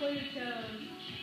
footage of